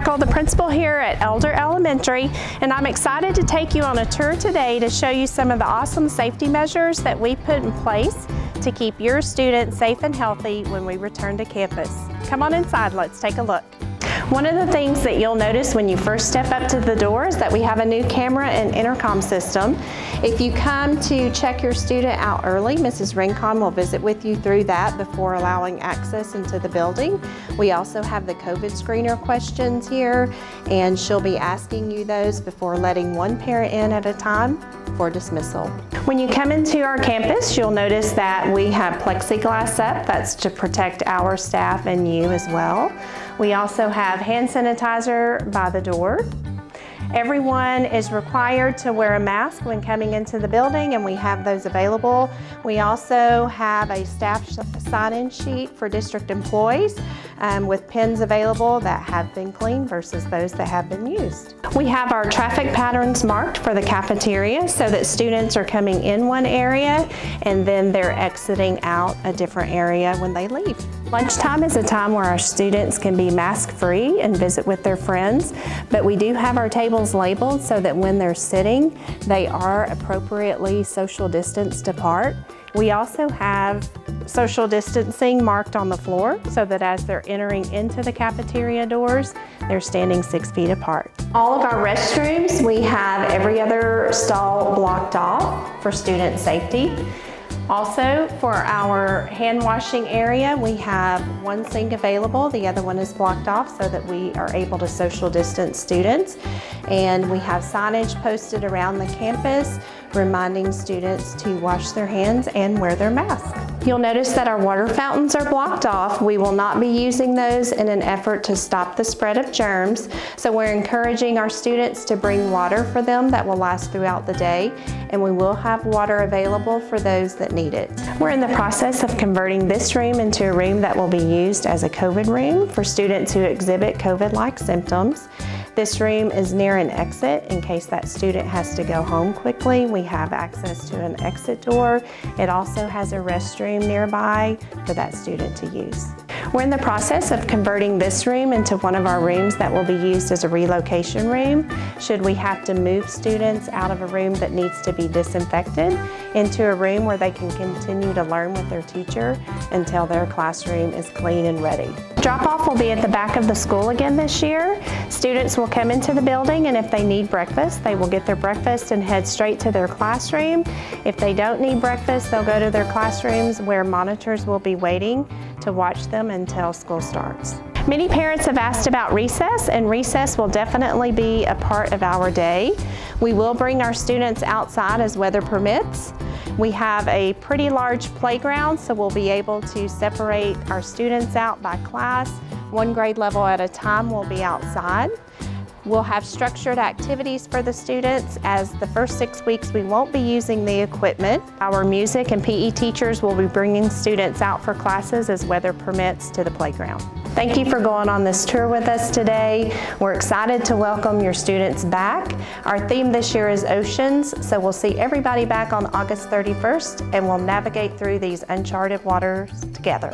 Brakel, the principal here at Elder Elementary, and I'm excited to take you on a tour today to show you some of the awesome safety measures that we put in place to keep your students safe and healthy when we return to campus. Come on inside, let's take a look. One of the things that you'll notice when you first step up to the door is that we have a new camera and intercom system. If you come to check your student out early, Mrs. Rincon will visit with you through that before allowing access into the building. We also have the COVID screener questions here, and she'll be asking you those before letting one parent in at a time for dismissal. When you come into our campus, you'll notice that we have plexiglass up. That's to protect our staff and you as well. We also have hand sanitizer by the door. Everyone is required to wear a mask when coming into the building and we have those available. We also have a staff sign-in sheet for district employees um, with pens available that have been cleaned versus those that have been used. We have our traffic patterns marked for the cafeteria so that students are coming in one area and then they're exiting out a different area when they leave. Lunchtime is a time where our students can be mask free and visit with their friends, but we do have our tables labeled so that when they're sitting, they are appropriately social distanced apart. We also have social distancing marked on the floor so that as they're entering into the cafeteria doors, they're standing six feet apart. All of our restrooms, we have every other stall blocked off for student safety. Also, for our hand washing area, we have one sink available. The other one is blocked off so that we are able to social distance students. And we have signage posted around the campus reminding students to wash their hands and wear their mask. You'll notice that our water fountains are blocked off. We will not be using those in an effort to stop the spread of germs. So we're encouraging our students to bring water for them that will last throughout the day. And we will have water available for those that need it. We're in the process of converting this room into a room that will be used as a COVID room for students who exhibit COVID-like symptoms. This room is near an exit in case that student has to go home quickly. We have access to an exit door. It also has a restroom nearby for that student to use. We're in the process of converting this room into one of our rooms that will be used as a relocation room should we have to move students out of a room that needs to be disinfected into a room where they can continue to learn with their teacher until their classroom is clean and ready. Drop-off will be at the back of the school again this year. Students will come into the building and if they need breakfast, they will get their breakfast and head straight to their classroom. If they don't need breakfast, they'll go to their classrooms where monitors will be waiting to watch them until school starts. Many parents have asked about recess and recess will definitely be a part of our day. We will bring our students outside as weather permits. We have a pretty large playground so we'll be able to separate our students out by class. One grade level at a time will be outside. We'll have structured activities for the students as the first six weeks we won't be using the equipment. Our music and PE teachers will be bringing students out for classes as weather permits to the playground. Thank you for going on this tour with us today. We're excited to welcome your students back. Our theme this year is oceans, so we'll see everybody back on August 31st and we'll navigate through these uncharted waters together.